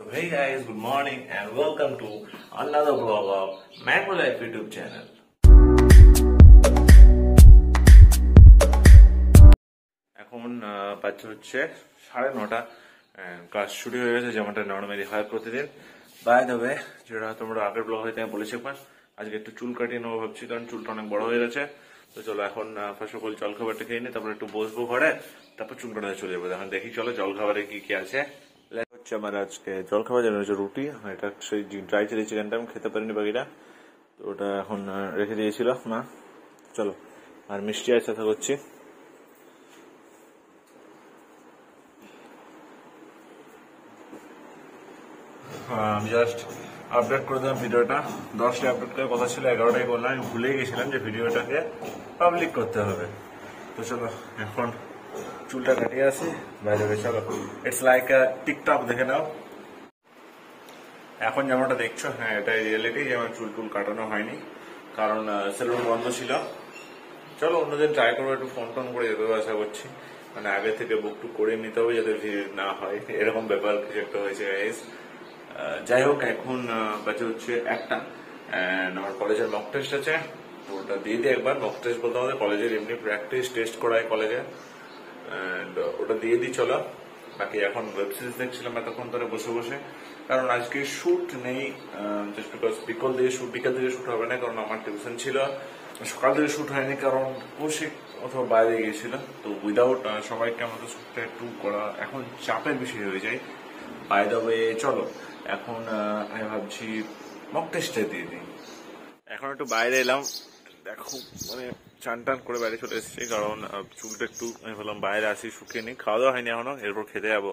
So hey guys, good morning and welcome to another vlog of Macro Life YouTube channel. এখন আহ, হচ্ছে সাড়ে নটা class শুরু হয়ে গেছে যেমনটা নর্মালি হয় প্রতিদিন। বাই দেবে যেটা তোমরা আগের ব্লগ আমি বলেছি একবার আজকে একটু চুল কাটিয়ে নেব ভাবছি কারণ চুলটা অনেক বড় হয়ে গেছে। তো চলো এখন ফার্স্ট অফ অল জল খাবারটা খেয়ে নিই তারপর একটু বসবো ঘরে তারপর চুল কাটাতে চলে যাব। এখন দেখি চলো জল খাবারে কি কি আছে। হচ্ছে আমার আজকে জল খাবার জন্য হচ্ছে রুটি এটা সেই ড্রাই চিলি চিকেনটা আমি খেতে পারিনি বাকিটা, তো ওটা এখন রেখে দিয়েছিল মা। চলো, আর মিষ্টি আছে আশা করছি। আমি জাস্ট আপডেট করে দিলাম ভিডিওটা। দশটায় আপডেট করার কথা ছিল, এগারোটায় করলাম আমি ভুলে গেছিলাম যে ভিডিওটাকে পাবলিক করতে হবে। তো চলো, এখন চুলটা কাটিয়ে আসি। বাইরে চলো ইটস লাইক টিকটক দেখে নাও। এখন যেমনটা দেখছ? হ্যাঁ এটা রিয়েলিটি যে আমার চুল টুল কাটানো হয়নি। কারণ সেলুন বন্ধ ছিল। চলো অন্যদিন ট্রাই করব একটু ফোন টোন করে যেতে হবে আশা করছি। মানে আগে থেকে বুক টুক করে নিতে হবে যাতে ভিড় না হয়। এরকম ব্যাপার কিছু একটা হয়েছে। আহ, যাই হোক এখন বাজে হচ্ছে একটা। আমার কলেজের মক টেস্ট আছে। ওটা দিয়ে দিই একবার। মক টেস্ট বলতে আমাদের কলেজের এমনি প্র্যাকটিস টেস্ট করায় কলেজে। And ওটা দিয়ে দিই, চলো। বাকি এখন ওয়েব সিরিজ দেখছিলাম এতক্ষণ ধরে বসে বসে। কারণ আজকে শুট নেই জাস্ট বিকজ বিকল দিয়ে শুট বিকাল থেকে শুট হবে না, কারণ আমার টিউশন ছিল। সকাল থেকে শুট হয়নি, কারণ কৌশিক অথবা বাইরে গিয়েছিল। তো উইদাউট সবাইকে আমাদের শুটটা একটু করা এখন চাপের বিষয় হয়ে যায়। বাই দ্য ওয়ে চলো। এখন আমি ভাবছি মক টেস্টে দিয়ে দিই। এখন একটু বাইরে এলাম। দেখো মানে চান টান করে বাইরে চলে এসেছি, কারণ চুলটা একটু, আমি ভাবলাম বাইরে আসি, শুকিয়ে নি খাওয়া দাওয়া হয়নি এখনও, এরপর খেতে যাব।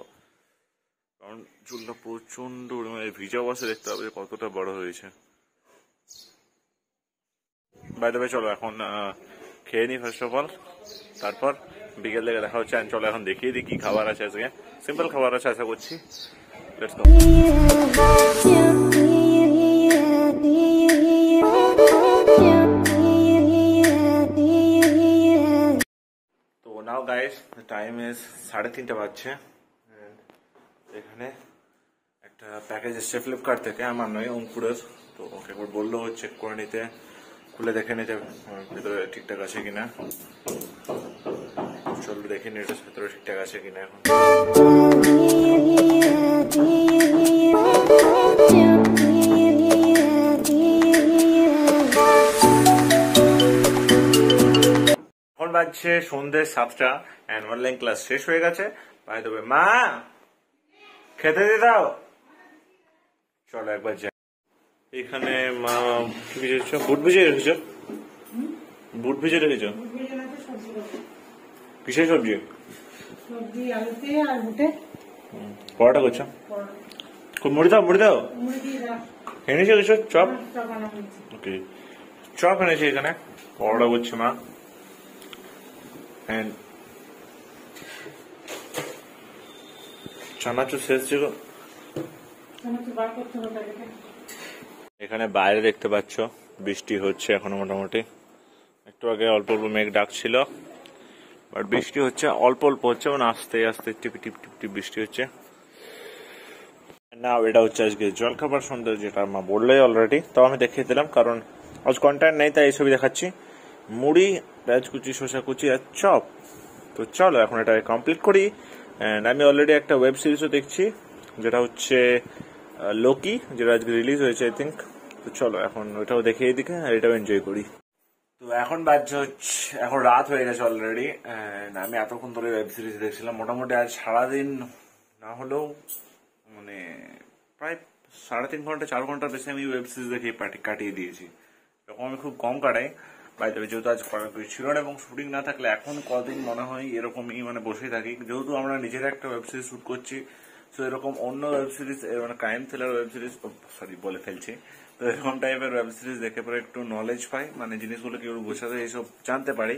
কারণ চুলটা প্রচণ্ড মানে ভিজা অবস্থা দেখতে হবে যে কতটা বড় হয়েছে। বাইরে বাইরে চলো এখন খেয়ে নি ফার্স্ট অফ অল তারপর বিকেল থেকে দেখা হচ্ছে, চলো এখন দেখিয়ে দিই কি খাবার আছে আজকে। সিম্পল খাবার আছে, আশা করছি। লেটস গো সাড়ে তিনটা বাজছে এখানে একটা প্যাকেজ এসছে ফ্লিপকার্ট থেকে আমার নয় অঙ্কুরের তো ওকে একবার বলল চেক করে নিতে খুলে দেখে নিতে ভেতরে ঠিকঠাক আছে কিনা চলো দেখে নি এটা ভেতরে ঠিকঠাক আছে কিনা এখন বাজছে সন্ধ্যে সাতটা অ্যান্ড অনলাইন ক্লাস শেষ হয়ে গেছে। বাই দেবে মা খেতে দিয়ে দাও। চলো একবার যাই। এখানে মা কি ভিজেছ বুট ভিজে রেখেছ? বুট ভিজে রেখেছ কিসের সবজি? সবজি আলুতে আর বুটে। পরোটা করছ? মুড়ি দাও মুড়ি দাও। এনেছো কিছু? চপ? চপ ওকে চপ এনেছি এখানে। পরোটা করছে মা। And চানাচুর শেষ ছিল এখানে বাইরে দেখতে পাচ্ছ বৃষ্টি হচ্ছে এখনও মোটামুটি। একটু আগে অল্প অল্প মেঘ ডাকছিল বাট বৃষ্টি হচ্ছে অল্প অল্প হচ্ছে মানে আস্তে আস্তে টিপি টিপ টিপ টিপ বৃষ্টি হচ্ছে। না এটা হচ্ছে আজকে জলখাবার সন্ধ্যে যেটা মা বললেই অলরেডি তো আমি দেখিয়ে দিলাম কারণ আজ কন্টেন্ট নেই তাই এই ছবি দেখাচ্ছি। মুড়ি, পেঁয়াজ কুচি, শসা কুচি আর চপ। তো চলো, এখন এটা কমপ্লিট করি। অ্যান্ড আমি অলরেডি একটা ওয়েব সিরিজও দেখছি, যেটা হচ্ছে লোকি যেটা আজকে রিলিজ হয়েছে আই থিঙ্ক তো চলো, এখন ওটাও দেখে এদিকে আর এটাও এনজয় করি। তো এখন বাজছে হচ্ছে, এখন রাত হয়ে গেছে অলরেডি আমি এতক্ষণ ধরে ওয়েব সিরিজ দেখছিলাম। মোটামুটি আজ সারাদিন না হলেও মানে প্রায় সাড়ে তিন ঘণ্টা, চার ঘণ্টার বেশি আমি ওয়েব সিরিজ দেখে কাটিয়ে দিয়েছি। এরকম আমি খুব কম কাটাই। বাড়িতে যেহেতু আজ করা কিছু ছিল না এবং শুটিং না থাকলে এখন কদিন মনে হয় এরকমই মানে বসে থাকি। যেহেতু আমরা নিজের একটা ওয়েব সিরিজ শুট করছি তো এরকম অন্য ওয়েব সিরিজ মানে crime thriller web series sorry বলে ফেলছি। তো এরকম টাইপের ওয়েব সিরিজ দেখে পরে একটু নলেজ পাই মানে জিনিসগুলো কি করে বোঝাতে এইসব জানতে পারি।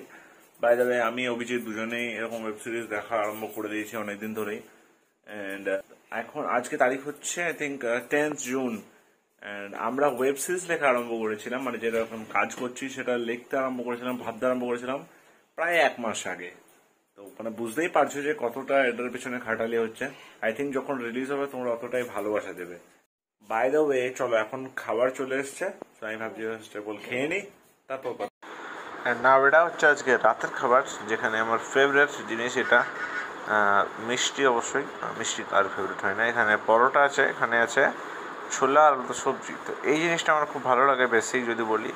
বাই দ্য আমি অভিজিৎ দুজনেই এরকম ওয়েব সিরিজ দেখা আরম্ভ করে দিয়েছি অনেকদিন ধরেই। এন্ড এখন, আজকে তারিখ হচ্ছে আই থিঙ্ক টেন্থ জুন আমরা ওয়েব সিরিজ লেখা আরম্ভ করেছিলাম মানে যেরকম কাজ করছি সেটা লিখতে আরম্ভ করেছিলাম, ভাবতে আরম্ভ করেছিলাম প্রায় এক মাস আগে। তো মানে বুঝতেই পারছ যে কতটা এটার পেছনে খাটালি হচ্ছে। আই থিঙ্ক যখন রিলিজ হবে তোমরা অতটাই ভালোবাসা দেবে। বাই দ্য ওয়ে চলো এখন খাবার চলে এসছে, তো আমি ভাবছি বল খেয়ে নিই তারপর না এটা হচ্ছে আজকে রাতের খাবার, যেখানে আমার ফেভারেট জিনিস এটা মিষ্টি অবশ্যই। মিষ্টি কার ফেভারিট হয় না। এখানে পরোটা আছে, এখানে আছে ছোলা আলু তো সবজি। তো এই জিনিসটা আমার খুব ভালো লাগে বেসিক যদি বলি,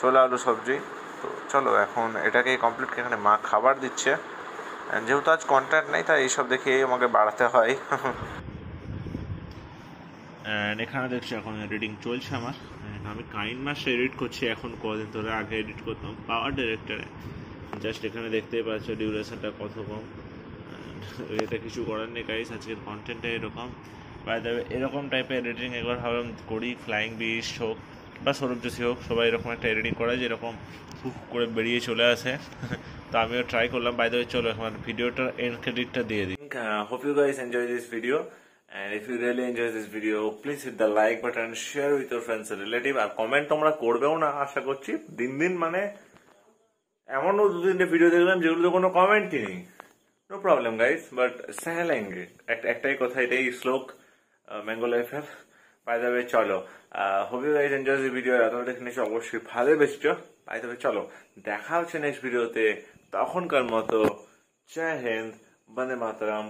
ছোলা আলু সবজি। তো চলো এখন এটাকে কমপ্লিট এখানে মা খাবার দিচ্ছে। যেহেতু আজ কন্ট্যাক্ট নেই, তাই এইসব দেখেই আমাকে বাড়াতে হয়। এখানে দেখছি এখন এডিটিং চলছে আমার। আমি কাইন্ড মাসে এডিট করছি এখন কদিন ধরে, আগে এডিট করতাম পাওয়ার ডিরেক্টরে জাস্ট এখানে দেখতেই পাচ্ছ ডিউরেশনটা কত কম। এটা কিছু করার নেই গাইস আজকের কন্টেন্টটা এরকম। দ্য এরকম টাইপের এডিটিং একবার ভাবলাম করি। ফ্লাইং বিস্ট হোক বা সৌরভ যোশী হোক সবাই এরকম একটা এডিটিং করে যেরকম হুক করে বেরিয়ে চলে আসে। তো আমিও ট্রাই করলাম। বাই দ্য চলো এখন ভিডিওটার এন্ড ক্রেডিটটা দিয়ে দিই। Hope you guys enjoy this video and you really enjoy this video, please hit the like button, share with your friends and relative. আর কমেন্ট তোমরা করবেও না আশা করছি। দিন দিন মানে এমনও দু তিনটে ভিডিও দেখলাম যেগুলোতে কোনো কমেন্টই নেই। নো প্রবলেম গাইস বাট স্যালেঙ্গে একটাই কথা এটাই শ্লোক। ম্যাঙ্গো লাইফের বাই দ্য চলো। Hope you guys enjoy the video এতটা দেখে নিয়েছো অবশ্যই ভালোবেসছো বাই বাইদাবে চলো। দেখা হচ্ছে নেক্সট ভিডিওতে তখনকার মতো, জয় হিন্দ, বন্দে মাতরম।